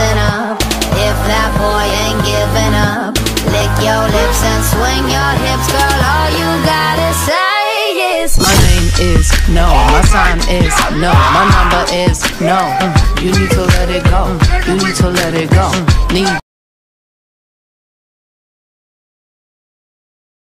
messing up. If that boy ain't giving up, lick your lips and swing your hips, girl. All you gotta say is My name is no, my sign is no, my number is no. You need to let it go, you need to let it go. Need